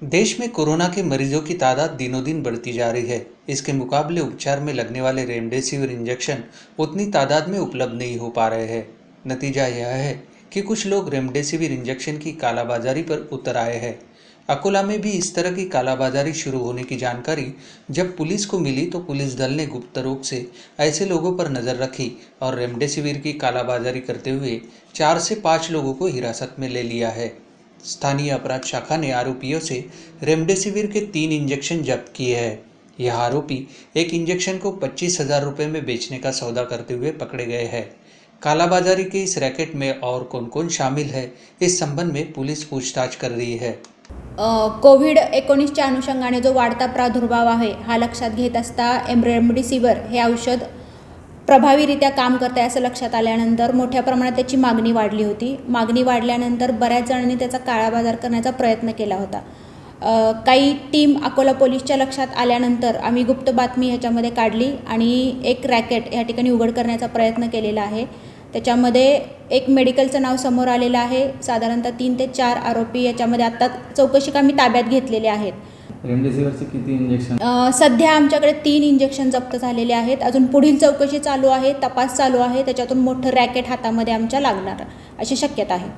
देश में कोरोना के मरीजों की तादाद दिनों दिन बढ़ती जा रही है। इसके मुकाबले उपचार में लगने वाले रेमडेसिविर इंजेक्शन उतनी तादाद में उपलब्ध नहीं हो पा रहे हैं। नतीजा यह है कि कुछ लोग रेमडेसिविर इंजेक्शन की कालाबाजारी पर उतर आए हैं। अकोला में भी इस तरह की कालाबाजारी शुरू होने की जानकारी जब पुलिस को मिली तो पुलिस दल ने गुप्त रूप से ऐसे लोगों पर नज़र रखी और रेमडेसिविर की कालाबाजारी करते हुए चार से पाँच लोगों को हिरासत में ले लिया है। स्थानीय अपराध शाखा ने आरोपियों से रेमडेसिविर के तीन इंजेक्शन जब्त किए हैं। यह आरोपी एक इंजेक्शन को पच्चीस हज़ार रुपये में बेचने का सौदा करते हुए पकड़े गए हैं। कालाबाजारी के इस रैकेट में और कौन कौन शामिल है, इस संबंध में पुलिस पूछताछ कर रही है। कोविड एकोणीसच्या अनुषंगाने जो वाढता प्रादुर्भाव आहे, हा लक्षात घेत असता एम रेमडेसिवर हे औषध प्रभावीरित्या काम करते असं लक्षात आल्यानंतर मोठ्या प्रमाणात त्याची मागणी वाढली होती. मागणी वाढल्यानंतर बऱ्याच जणांनी त्याचा काळाबाजार करण्याचा प्रयत्न केला होता. काही टीम अकोला पोलीसच्या लक्षात आल्यानंतर आम्ही गुप्त बातमी ह्याच्यामध्ये काढली आणि एक रॅकेट या ठिकाणी उघड करण्याचा प्रयत्न केलेला आहे. त्याच्यामध्ये एक मेडिकलचं नाव समोर आलेलं आहे. साधारणतः तीन ते चार आरोपी याच्यामध्ये आत्ता चौकशी कामी ताब्यात घेतलेले आहेत. रेमडेसिवीरचे किती इंजेक्शन सध्या आमच्याकडे तीन इंजेक्शन जप्त झालेले आहेत. अजून पुढील चौकशी चालू आहे तपास चालू आहे. त्याच्यातून मोठं रॅकेट हातामध्ये आमच्या लागणार अशी शक्यता आहे.